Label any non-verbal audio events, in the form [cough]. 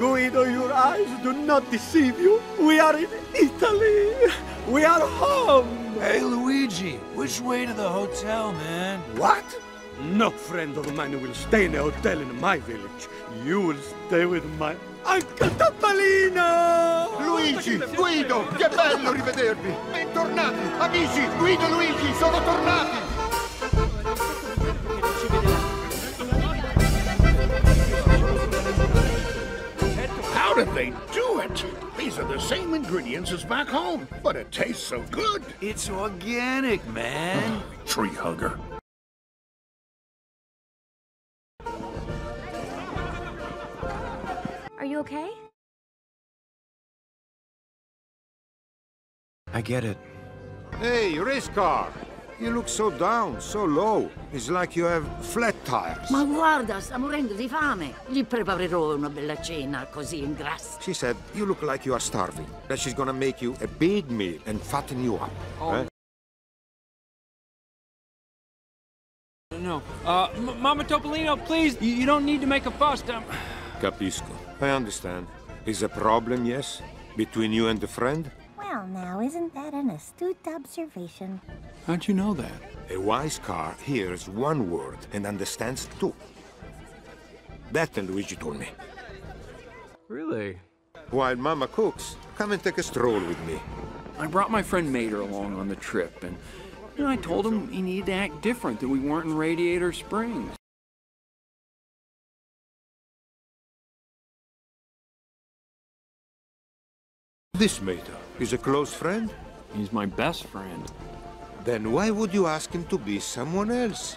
Guido, your eyes do not deceive you. We are in Italy. We are home. Hey, Luigi, which way to the hotel, man? What? No friend of mine will stay in a hotel in my village. You will stay with my Uncle Topolino! Luigi, Guido, che bello rivedervi! Bentornati! Amici, Guido Luigi sono tornati! How did they do it? These are the same ingredients as back home, but it tastes so good. It's organic, man. [sighs] Tree hugger. Are you okay? I get it. Hey, race car! You look so down, so low. It's like you have flat tires. Ma guarda, sta morendo di fame. Gli preparerò una bella cena, così ingrassa. She said, you look like you are starving. That she's gonna make you a big meal and fatten you up. Eh? No. Uh, Mama Topolino, please, you, you don't need to make a fuss. Um, Capisco. I understand. Is a problem, yes? Between you and the friend? Well, now, isn't that an astute observation? how'd you know that? A wise car hears one word and understands two. That and Luigi told me. Really? While Mama cooks, come and take a stroll with me. I brought my friend Mater along on the trip, and you know, I told him he needed to act different, that we weren't in Radiator Springs. This Mater is a close friend? He's my best friend. Then why would you ask him to be someone else?